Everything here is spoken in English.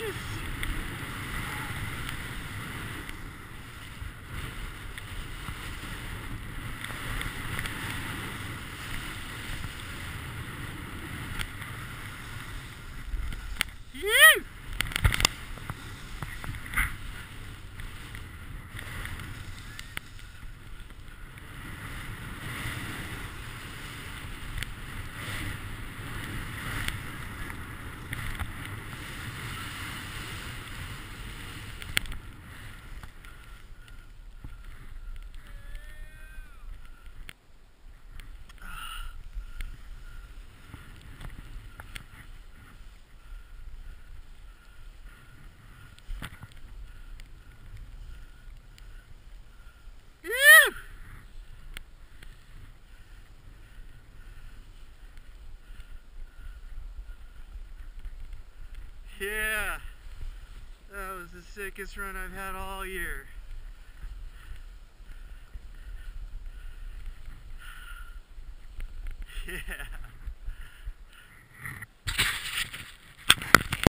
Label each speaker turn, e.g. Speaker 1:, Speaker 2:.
Speaker 1: Tschüss. Yeah, that was the sickest run I've had all year. Yeah.